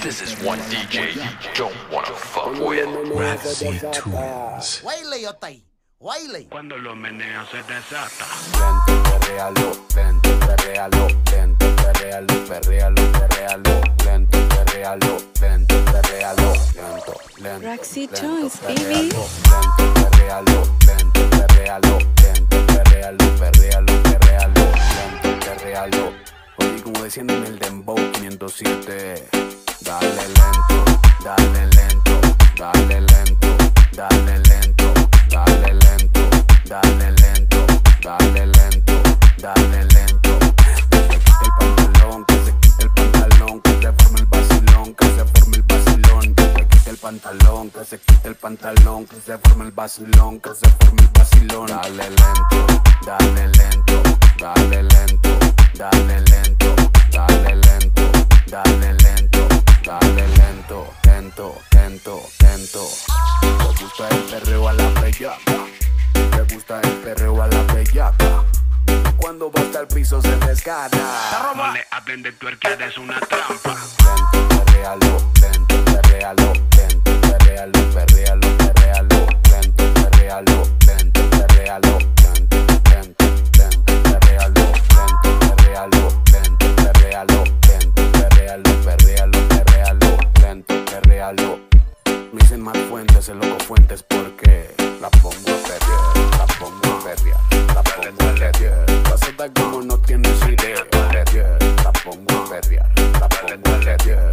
This is one DJ you don't wanna fuck with. Wiley, yo está ahí. Wiley. Cuando lo meneo se desata. Lento, perrealo, lento, perrealo, lento, perrealo, perrealo, perrealo, lento, perrealo, lento, perrealo, lento, lento. Lento, Tunes, baby. Lento, perrealo, lento, perrealo, creciendo en el Dembow 507. Dale lento, dale lento, dale lento, dale lento, dale lento, dale lento, dale lento, dale lento. Que se quite el pantalón, que se quite el pantalón, que se forme el vacilón, que se forme el vacilón, que se quite el pantalón, que se quite el pantalón, que se forme el vacilón, que se forme el vacilón. Dale lento, dale lento. Dale lento, lento, lento, lento. Me gusta el perreo a la bellaca, me gusta el perreo a la bellaca. Cuando hasta el piso se desgana. No le hablen de tuerquear, es una trampa. fuentes, el loco fuentes, porque la pongo a perder, la pongo a perder, la pongo a perder. Pasada como no tienes idea, perder, la pongo a perder, la pongo a perder.